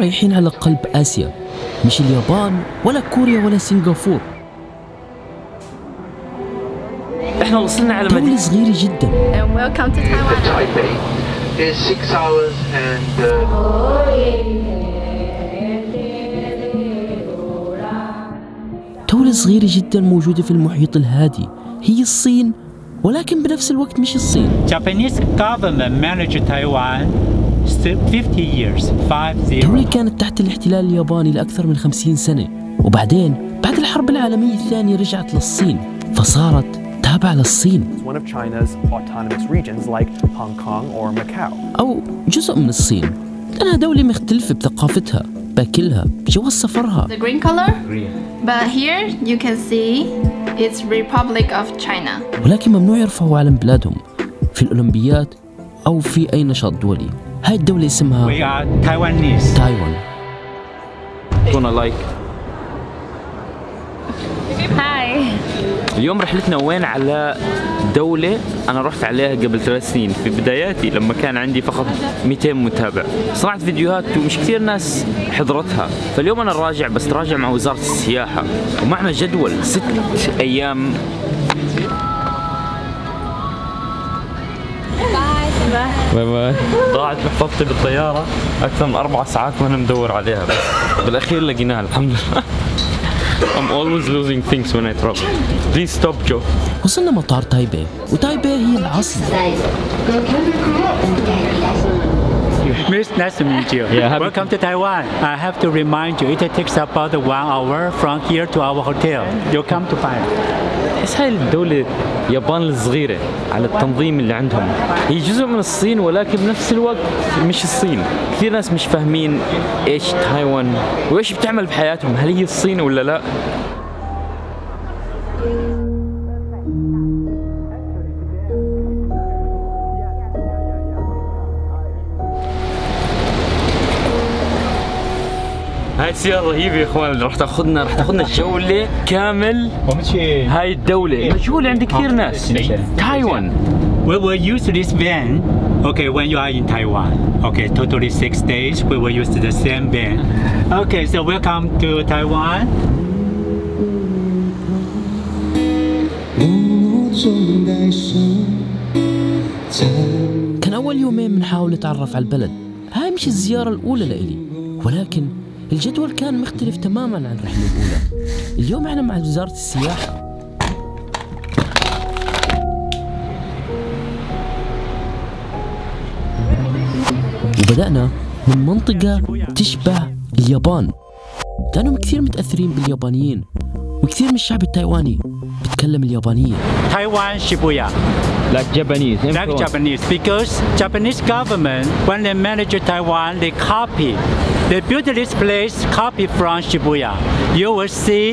رايحين على قلب آسيا. مش اليابان ولا كوريا ولا سنغافور. إحنا وصلنا على دولة مدينة. صغيرة جدا. And welcome to Taiwan. Taipei is six hours and uh, دولة صغيرة جدا موجودة في المحيط الهادي. هي الصين ولكن بنفس الوقت مش الصين. Japanese government managed Taiwan 50 zero. كانت تحت الاحتلال الياباني لأكثر من خمسين سنة وبعدين بعد الحرب العالمية الثانية رجعت للصين فصارت تابعة للصين It's one of China's autonomous regions like Hong Kong or Macau. أو جزء من الصين لأنها دولة مختلفة بثقافتها بأكلها بجواز سفرها The green color? But here you can see it's Republic of China. ولكن ممنوع يرفعوا علم بلادهم في الأولمبيات أو في أي نشاط دولي هاي الدولة اسمها. تايوان. كونا لايك هاي اليوم رحلتنا وين على دولة أنا رحت عليها قبل ثلاث سنين. في بداياتي لما كان عندي فقط 200 متابع. صنعت فيديوهات ومش كثير ناس حضرتها. فاليوم أنا راجع بس راجع مع وزارة السياحة. ومعنا جدول ست أيام bye bye. ضاعت محفظتي بالطيارة أكثر من أربع ساعات وأنا مدور عليها. بس بالأخير لقيناها الحمد لله. I'm always losing things when I travel. Please stop, Joe. وصلنا مطار تايبي وتايبي هي العاصمة. Miss, nice to meet you. Yeah, Welcome to Taiwan. I have to remind you, it takes about one hour from here to our hotel. You come to find. تحس هاي الدولة يابان الصغيرة على التنظيم اللي عندهم هي جزء من الصين ولكن بنفس الوقت مش الصين كثير ناس مش فاهمين إيش تايوان وإيش بتعمل بحياتهم هل هي الصين ولا لا هاي السيارة رهيبة يا إخوان. راح تاخذنا راح تاخذنا جولة كامل. هاي الدولة. مجهولة عند كثير ناس. تايوان. We will use this van, okay, when you are in Taiwan. Okay, totally six days. We will use the same van. Okay, so welcome to Taiwan. كان أول يومين بنحاول نتعرف على البلد. هاي مش الزيارة الأولى لإلي. ولكن الجدول كان مختلف تماما عن الرحلة الأولى. اليوم إحنا مع وزارة السياحة. وبدأنا من منطقة تشبه اليابان. لأنهم كثير متأثرين باليابانيين وكثير من الشعب التايواني. بيتكلم اليابانية Taiwan Shibuya, like Japanese like Japanese, because Japanese government, when they manage Taiwan, they copy. They built this place, copy from Shibuya. You will see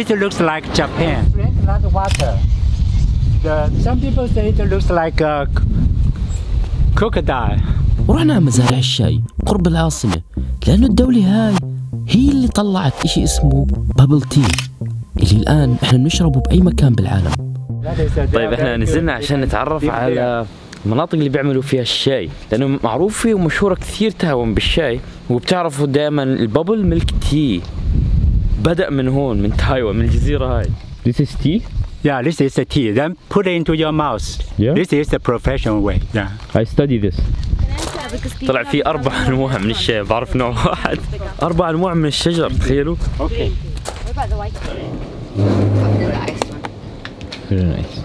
it looks like Japan. Drink a lot of water. The, some people say it looks like a crocodile. ورحنا على مزارع الشاي قرب العاصمة لأنه الدولة هاي هي اللي طلعت إشي اسمه بابل تي اللي الآن إحنا بنشربه بأي مكان بالعالم طيب إحنا نزلنا عشان نتعرف على المناطق اللي بيعملوا فيها الشاي لأنه معروفه ومشهورة كثير تايوان بالشاي وبتعرفوا دائما البابل ميلك تي بدأ من هون من تايوان من الجزيرة هاي This is tea? Yeah, this is the tea. Then put it into your mouth. Yeah. This is the professional way. Yeah. I study this. طلع في أربع أنواع من الشاي بعرف نوع واحد أربع أنواع من الشجر تخيلوا Okay. Very nice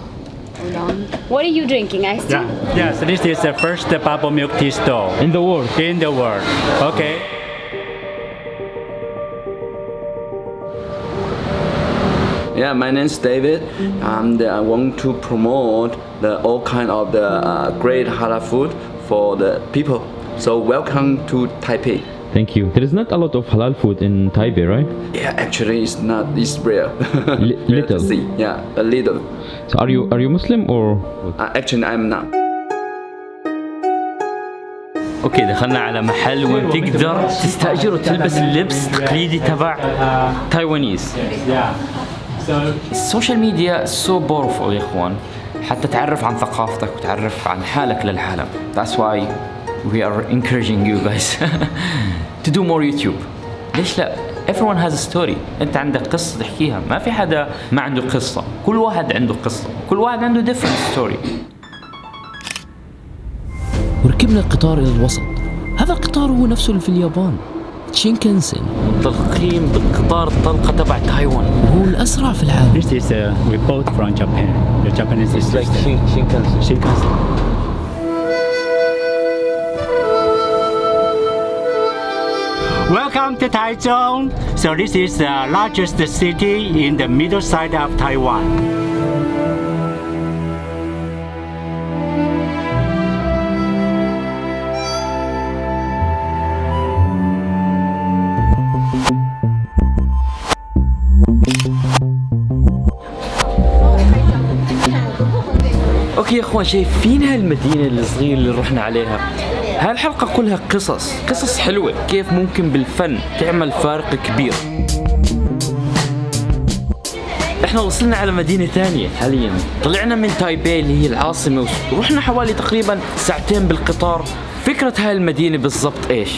What are you drinking? ice tea? Yeah. Yes, this is the first bubble milk tea store In the world in the world. Okay. Yeah, my name is David. Um, the, I want to promote the all kind of the uh, great halal food for the people. So welcome to Taipei. Thank you There is not a lot of halal food in Taipei right? Yeah, actually it's not it's rare. To little. see. Yeah, a little. So are you are you Muslim or Uh, actually I'm not. أوكي دخلنا على محل وين تقدر تستاجر وتلبس اللبس التقليدي تبع تايوانيز Yeah. So السوشيال ميديا سو باورفول يا اخوان حتى تعرف عن ثقافتك وتعرف عن حالك للعالم That's why we are encouraging you guys to do more YouTube. ليش لا؟ Everyone has a story. أنت عندك قصة تحكيها. ما في حدا ما عنده قصة. كل واحد عنده قصة. كل واحد عنده different story. وركبنا القطار إلى الوسط. هذا القطار هو نفسه اللي في اليابان. شينكنسن منطلقين بالقطار الطلقة تبع تايوان. وهو الأسرع في العالم. This is a report from Japan. The Japanese is like Shinkansen. Shinkansen. Welcome to Taichung. So this is the largest city in the middle side of Taiwan. اوكي يا اخوان شايفين هالمدينة الصغيرة اللي رحنا عليها هالحلقة كلها قصص قصص حلوة كيف ممكن بالفن تعمل فارق كبير. إحنا وصلنا على مدينة ثانية حاليا. طلعنا من تايبي اللي هي العاصمة ورحنا حوالي تقريبا ساعتين بالقطار. فكرة هاي المدينة بالضبط إيش؟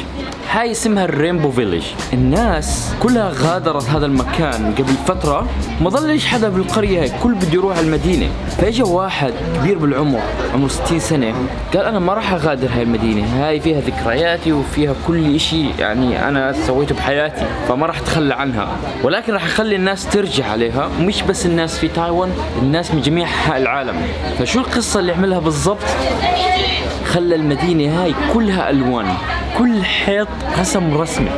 هاي اسمها ال Rainbow Village الناس كلها غادرت هذا المكان قبل فترة. ما ضلش حدا بالقرية هاي كل بده يروح على المدينة. فاجأ واحد كبير بالعمر عمره 60 سنة قال أنا ما راح أغادر هاي المدينة. هاي فيها ذكرياتي وفيها كل إشي يعني أنا سويته بحياتي فما راح أتخلى عنها. ولكن راح أخلي الناس ترجع عليها مش بس الناس في تايوان الناس من جميع أنحاء العالم. فشو القصة اللي عملها بالضبط؟ خلى المدينة هاي كلها ألوان كل حيط رسم رسمة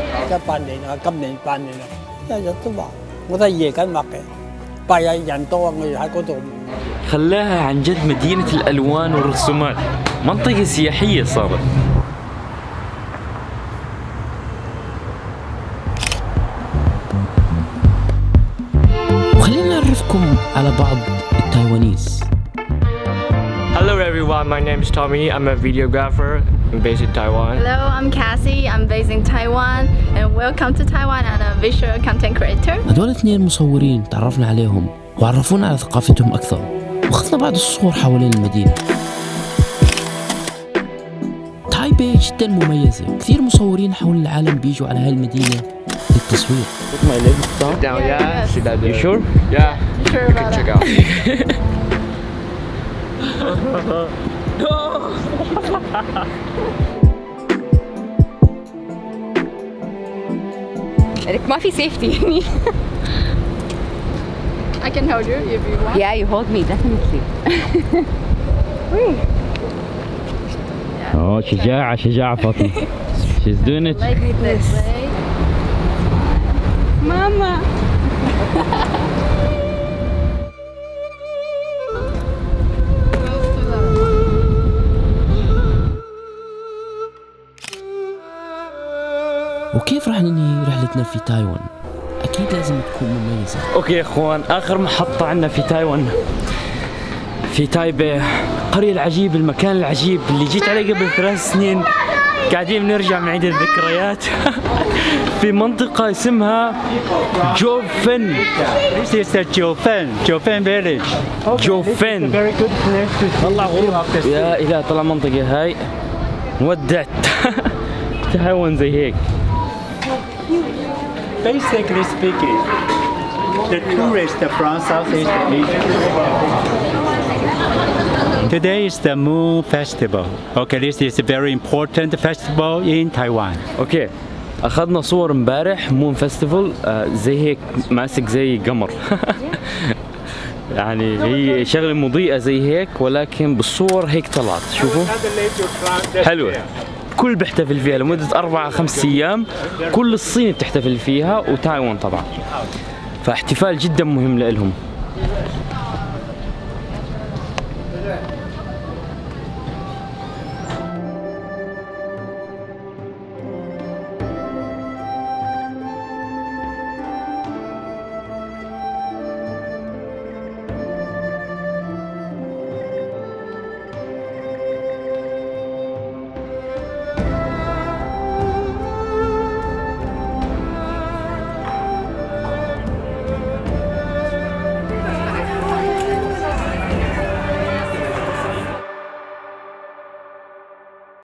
خلاها عن جد مدينة الألوان والرسومات. منطقة سياحية صارت. وخلينا نعرفكم على بعض التايوانيز. Hello everyone, my name is Tommy. I'm a videographer. I'm based in Taiwan. Hello, I'm Cassie. I'm based in Taiwan, and welcome to Taiwan. I'm a visual content creator. هدول اثنين مصورين تعرفنا عليهم وعرفونا على ثقافتهم أكثر وأخذنا بعض الصور حوالين المدينة تايبي جدا مميزة كثير مصورين حول العالم بيجوا على هاي المدينة للتصوير Down, yeah. See that? You sure? Yeah. Sure about Check that. out. لك ما في safety يعني. I can hold you if you want. yeah, you hold me definitely. Oh شجاعة شجاعة فاطمة She's doing it Like this way. Mama. وكيف رح ننهي رحلتنا في تايوان؟ أكيد لازم تكون مميزة. okay يا إخوان آخر محطة عندنا في تايوان في تايبي القرية العجيب المكان العجيب اللي جيت عليه قبل ثلاث سنين. قاعدين بنرجع نعيد الذكريات. في منطقة اسمها جيوفن. جيوفن of the city. يا إله طلع منطقة هاي. ودعت. تايوان زي هيك. Basically speaking, the tourists from Southeast Asia. Today is the Moon Festival. Okay, this is a very important festival in Taiwan. okay اخذنا صور امبارح moon آه زي هيك mask زي قمر يعني هي شغله مضيئه زي هيك ولكن بالصور هيك طلعت شوفوا حلوة الكل بيحتفل فيها لمدة أربع خمس أيام. كل الصين بتحتفل فيها وتايوان طبعا. فاحتفال جدا مهم لهم